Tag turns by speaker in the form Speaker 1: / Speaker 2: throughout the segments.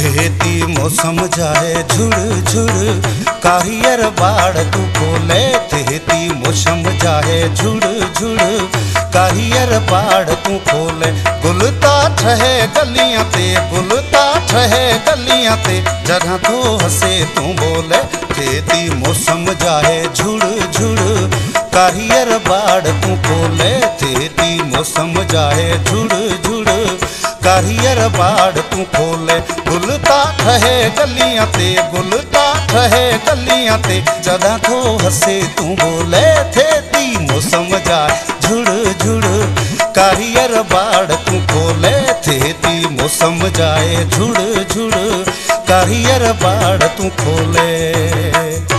Speaker 1: ठेती मौसम जाए झुड़ झुड़ काहियर बाड़ तू बोले ठेती मौसम जाए झुड़ झुड़ काहियर बाड़ तू खोले गुलता ठहे गलियाँ ते गुलता ठहे गलियाँ ते जरा तो हंसे तू बोले ठेती मौसम जाए झुड़ झुड़ काहियर बाड़ तू बोले ठेती मौसम जाए झुड़ झुड़ बाड़ तू खोले गुलता ठहे गलियाँ ते, गुलता ठहे गलियाँ ते, जदा तो हसे तू बोले थे ती मौसम जाए झुड़ झुड़ कारियर बाड़ तू खोले थे ती मौसम जाए झुड़ झुड़ काहियर बाड़ तू खोले।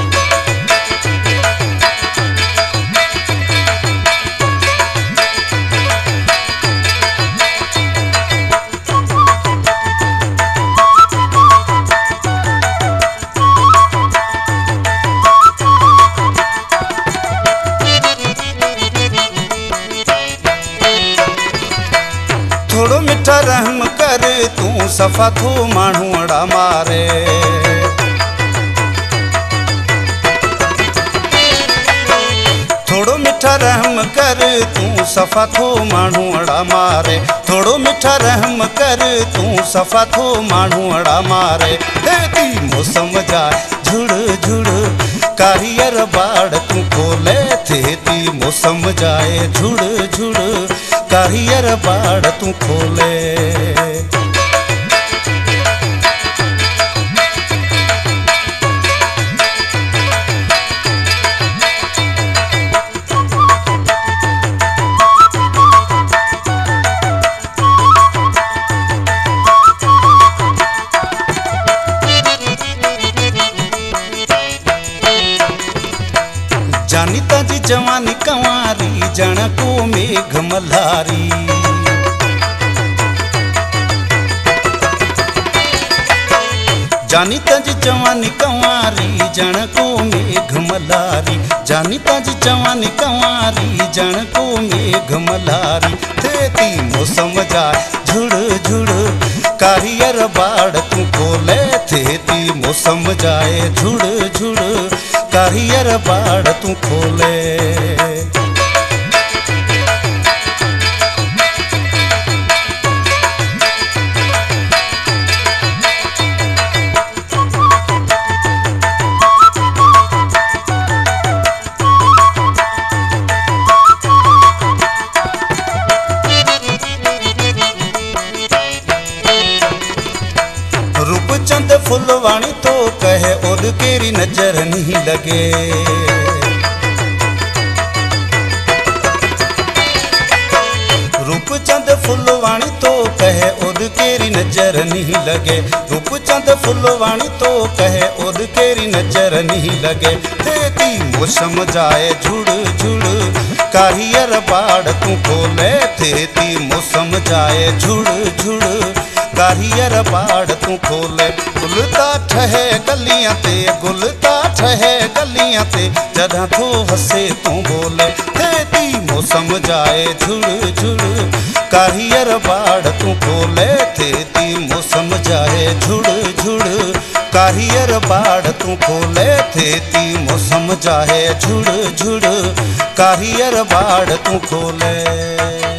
Speaker 1: सफ़ा थो माण्हू अड़ा मारे। थोड़ो मिठा रहम कर, तू सफ़ा थो माण्हू अड़ा मारे। थोड़ो मिठा रहम कर, तू सफ़ा थो माण्हू अड़ा मारे। हेती मौसम जाए, झुड़ झुड़ कारियर बाड़ तू खोले थेती मौसम जाए, झुड़ झुड़ कारियर बाड़ तू खोले। जानी ताजी जवानी कंवारी जण को मेघ मल्हारी जानी ताजी जवानी कंवारी जण को मेघ मल्हारी जानी ताजी जवानी कंवारी जण को मेघ मल्हारी थेती मौसम जाए झुड़ झुड़, कारियर बाड़ तू खोले थेती मौसम जाए झुड़ झुड़ कारियर बाड़ तू खोले। रूपचंद फुलवाणी तो कहे और केरी नज़र नहीं लगे रूपचंद फुलवाणी तो कहे और केरी नज़र नहीं लगे रूपचंद फुलवाणी तो कहे और केरी नज़र नहीं लगे तेती मौसम जाए झुड़ झुड़ कारियर बाड़ तू खोले तेती मौसम जाए झुड़ झुड़ काहियर बाड़ तू खोले। गुलता ठहे गलियाँ ते, गुलता ठहे गलियाँ ते जदा तू हसे तू बोले। तेती मौसम जाए झुड़ झुड़ काहियर बाड़ तू खोले। तेती मौसम जाए झुड़ झुड़ काहियर बाड़ तू खोले। तेती मौसम जाए झुड़ झुड़ काहियर बाड़ तू खोले।